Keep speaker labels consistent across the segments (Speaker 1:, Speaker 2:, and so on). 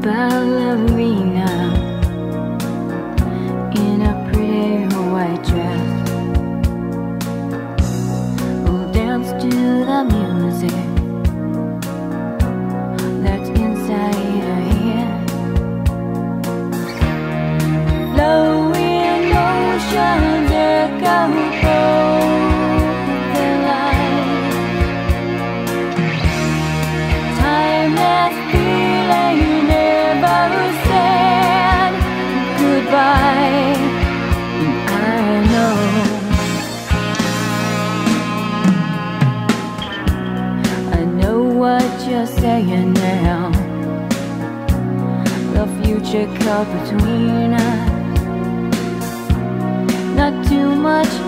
Speaker 1: ballerina in a pretty white dress will dance to the music. you're saying now. The future cut between us. Not too much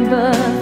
Speaker 1: remember.